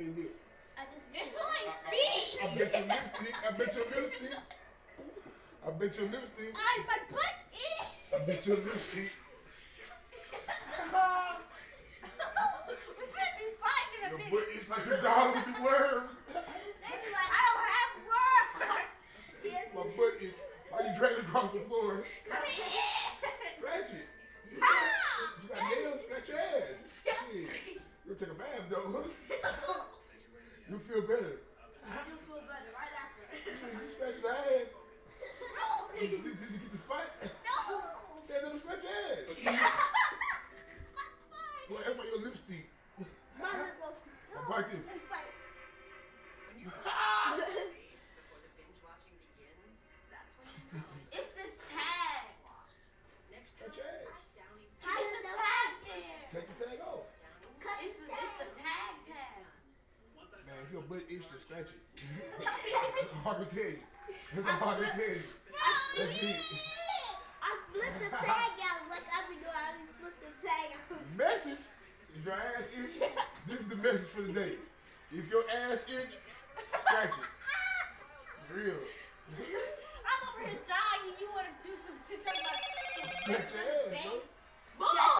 your lip? I just It's did. my I, I. I bet your lipstick. I bet your lipstick. I bet your lipstick. I my butt is. I bet your lipstick. we finna be fighting a Your minute. butt is like a dog with the worms. They be like, I don't have words. Yes. My butt is. Why you dragging across the floor? Come here. Scratch it. You Ah! got nails, scratch your ass. Shit. You'll take a bath though. you feel better. You feel better right after. You scratch your ass. No. Did, did, did you get the spot? No. Stand up and scratch your ass. Well, that's why your lipstick. My lip goes. I bite this. If your butt itch, just scratch it. hard to tell you. It's hard to tell you. That's it. I flipped the tag out like I be doing. I be the tag out. Message. If your ass itch, this is the message for the day. If your ass itch, scratch it. Real. I'm over here dying. You want to do some shit Scratch your